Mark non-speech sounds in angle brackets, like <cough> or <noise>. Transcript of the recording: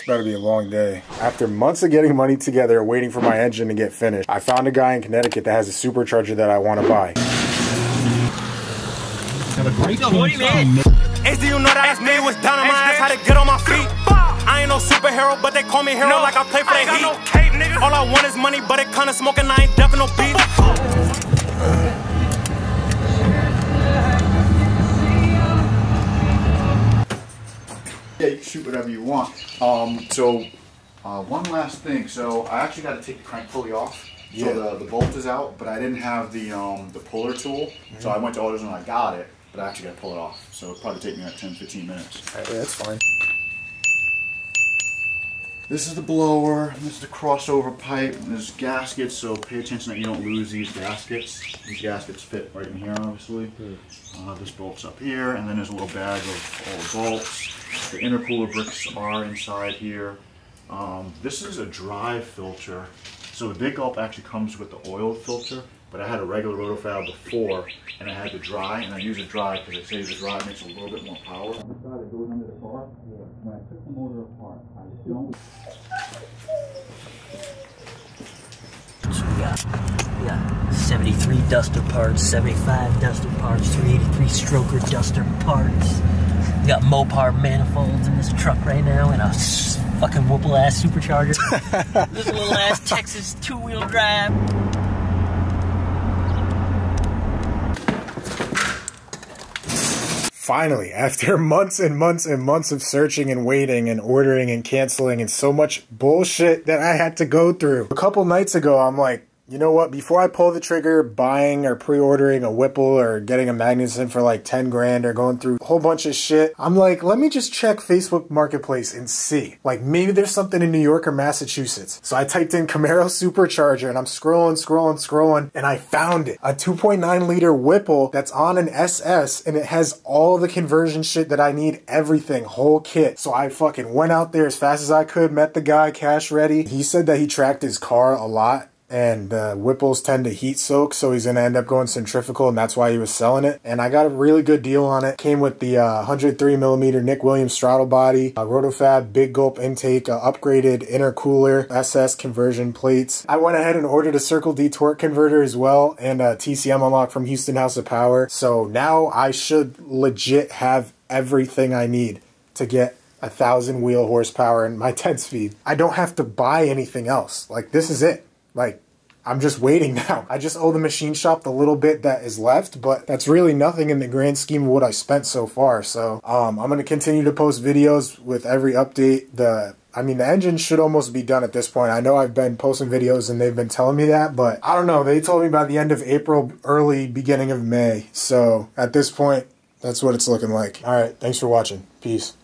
It's about to be a long day. After months of getting money together, waiting for my engine to get finished, I found a guy in Connecticut that has a supercharger that I want to buy. Have a great Yo, what do you mean? Ace, you know that that's me? Was dynamite, that's how to get on my feet. I ain't no superhero, but they call me hero No, like I play for I the heat. no cape, nigga. All I want is money, but it kinda smoking, I ain't dumping no beat. Shoot whatever you want. Um, so, uh, one last thing. So, I actually got to take the crank pulley off. Yeah. So the, the bolt is out, but I didn't have the um, the puller tool. So I went to AutoZone and I got it, but I actually got to pull it off. So it'll probably take me like 10, 15 minutes. Yeah, that's fine. This is the blower. This is the crossover pipe. And there's gaskets, so pay attention that you don't lose these gaskets. These gaskets fit right in here, obviously. Uh, this bolt's up here, and then there's a little bag of all the bolts. The intercooler bricks are inside here. Um, this is a dry filter. So the Big Gulp actually comes with the oil filter, but I had a regular rotofab before, and I had to dry, and I use it dry because they say the dry makes a little bit more power. On the side it goes under the car. When I took the motor apart, I don't So we got, we got 73 duster parts, 75 duster parts, 383 stroker duster parts. We got Mopar manifolds in this truck right now and a fucking Whipple ass supercharger. <laughs> this little ass Texas two wheel drive. Finally, <laughs> after months and months and months of searching and waiting and ordering and canceling and so much bullshit that I had to go through. A couple nights ago, I'm like, you know what? Before I pull the trigger buying or pre-ordering a Whipple or getting a Magnuson for like 10 grand or going through a whole bunch of shit, I'm like, let me just check Facebook Marketplace and see. Like maybe there's something in New York or Massachusetts. So I typed in Camaro Supercharger and I'm scrolling, scrolling, scrolling and I found it. A 2.9 liter Whipple that's on an SS and it has all the conversion shit that I need, everything, whole kit. So I fucking went out there as fast as I could, met the guy cash ready. He said that he tracked his car a lot and uh, Whipples tend to heat soak, so he's gonna end up going centrifugal, and that's why he was selling it. And I got a really good deal on it. Came with the uh, 103 millimeter Nick Williams throttle body, Rotofab big gulp intake, uh, upgraded intercooler, SS conversion plates. I went ahead and ordered a Circle D torque converter as well, and a TCM unlock from Houston House of Power. So now I should legit have everything I need to get a thousand wheel horsepower and my <laughs> 10 speed. I don't have to buy anything else. Like this is it. Like I'm just waiting <laughs> now. I just owe the machine shop the little bit that is left, but that's really nothing in the grand scheme of what I spent so far. So um, I'm gonna continue to post videos with every update. The I mean, the engine should almost be done at this point. I know I've been posting videos and they've been telling me that, but I don't know. They told me by the end of April, early beginning of May. So at this point, that's what it's looking like. All right, thanks for watching. Peace.